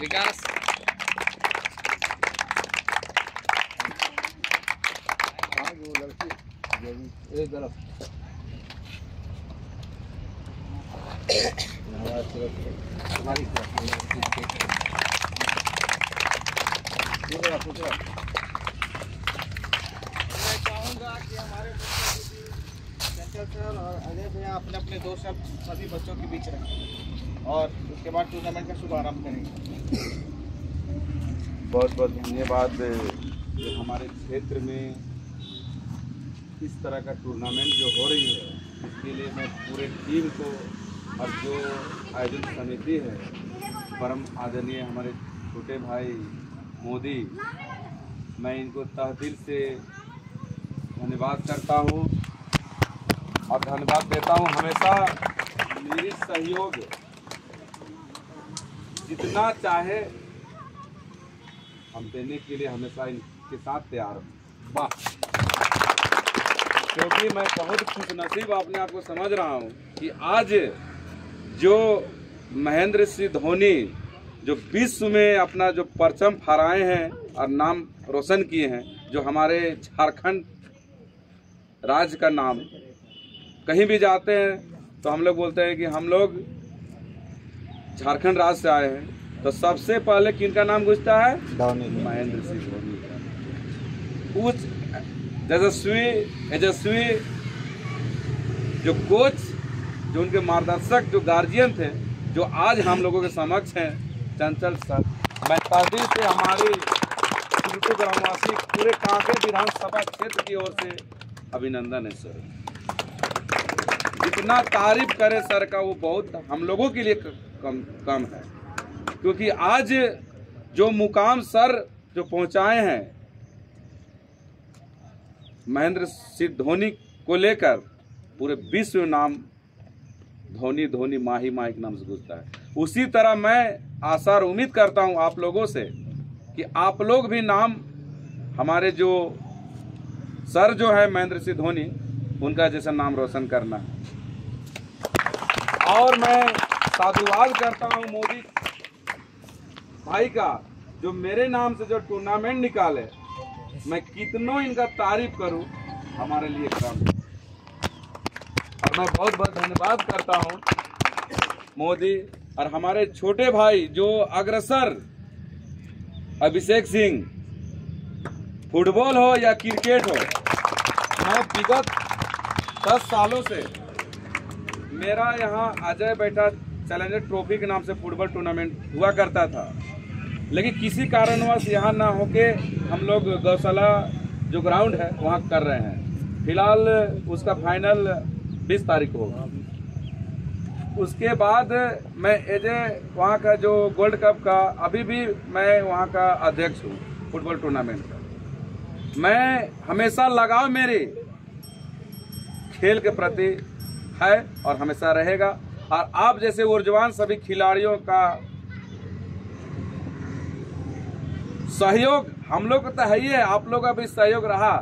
विकास एक गलत तुम्हारी मैं चाहूँगा कि हमारे चंचल सर और अजय भैया अपने अपने दो शब्द सभी बच्चों के बीच रखें। और उसके बाद टूर्नामेंट का शुभारंभ करेंगे। बहुत बहुत धन्यवाद। जो हमारे क्षेत्र में इस तरह का टूर्नामेंट जो हो रही है, इसके लिए मैं पूरे टीम को और जो आयोजन समिति है, परम आदरणीय हमारे छोटे भाई मोदी, मैं इनको तह दिल से धन्यवाद करता हूँ और धन्यवाद देता हूँ। हमेशा मेरी सहयोग जितना चाहे हम देने के लिए हमेशा इनके साथ तैयार हूँ। वाह। क्योंकि मैं बहुत खुश नसीब अपने आप को समझ रहा हूँ कि आज जो महेंद्र सिंह धोनी जो विश्व में अपना जो परचम फहराए हैं और नाम रोशन किए हैं, जो हमारे झारखंड राज्य का नाम, कहीं भी जाते हैं तो हम लोग बोलते हैं कि हम लोग झारखंड राज्य से आए हैं। तो सबसे पहले किनका नाम गुजता है? महेंद्र सिंह धोनी। का उच्च यशस्वी यशस्वी जो कोच जो उनके मार्गदर्शक जो गार्जियन थे जो आज हम लोगों के समक्ष हैं चंचल सर। मैं तहदील से हमारी तिलकु ग्रामवासी पूरे कांके विधानसभा क्षेत्र की ओर से अभिनंदन है सर। जितना तारीफ़ करे सर का वो बहुत हम लोगों के लिए कम कम है। क्योंकि आज जो मुकाम सर जो पहुँचाए हैं, महेंद्र सिंह धोनी को लेकर पूरे विश्व नाम धोनी धोनी माही माही के नाम से गुजता है। उसी तरह मैं आशा और उम्मीद करता हूँ आप लोगों से कि आप लोग भी नाम, हमारे जो सर जो है महेंद्र सिंह धोनी, उनका जैसा नाम रोशन करना और मैं साधुवाद करता हूँ मोदी। भाई का, जो मेरे नाम से जो टूर्नामेंट निकाले, मैं कितनों इनका तारीफ़ करूँ, हमारे लिए काम। और मैं बहुत बहुत धन्यवाद करता हूँ मोदी और हमारे छोटे भाई जो अग्रसर, अभिषेक सिंह, फुटबॉल हो या क्रिकेट हो। मैं विगत दस सालों से मेरा यहाँ अजय बैठा चैलेंजर ट्रॉफी के नाम से फुटबॉल टूर्नामेंट हुआ करता था। लेकिन किसी कारणवश यहाँ ना होके हम लोग गौशाला जो ग्राउंड है, वहाँ कर रहे हैं। फ़िलहाल उसका फाइनल 20 तारीख को होगा। उसके बाद मैं एज ए वहाँ का जो गोल्ड कप का, अभी भी मैं वहाँ का अध्यक्ष हूँ फुटबॉल टूर्नामेंट का। मैं हमेशा लगाव मेरे खेल के प्रति है और हमेशा रहेगा। और आप जैसे ऊर्जवान सभी खिलाड़ियों का सहयोग हम लोग तो है ही है, आप लोग का भी सहयोग रहा।